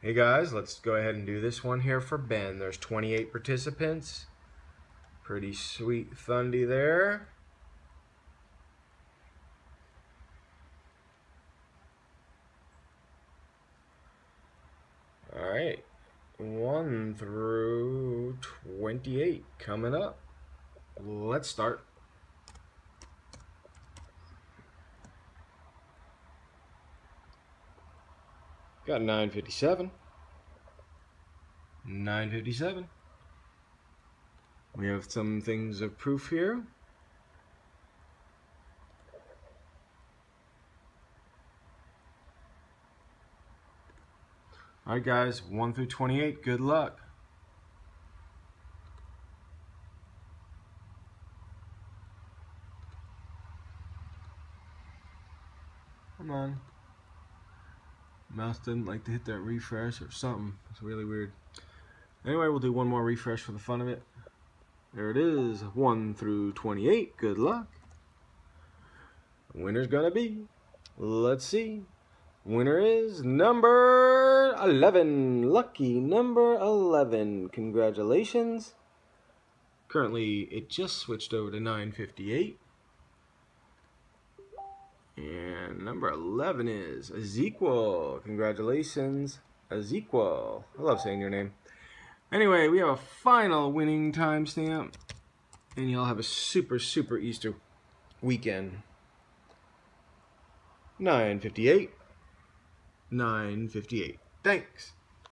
Hey guys, let's go ahead and do this one here for Ben. There's 28 participants. Pretty sweet Thundy there. All right, 1 through 28 coming up. Let's start. Got 957. 957. We have some things of proof here. Alright guys, 1 through 28, good luck. Come on. Mouse didn't like to hit that refresh or something. It's really weird. Anyway, we'll do one more refresh for the fun of it. There it is, 1 through 28. Good luck. Winner's gonna be, let's see. Winner is number 11. Lucky number 11. Congratulations. Currently, it just switched over to 958. And number 11 is Ezequiel. Congratulations, Ezequiel. I love saying your name. Anyway, we have a final winning timestamp. And y'all have a super, super Easter weekend. 958. 958. Thanks.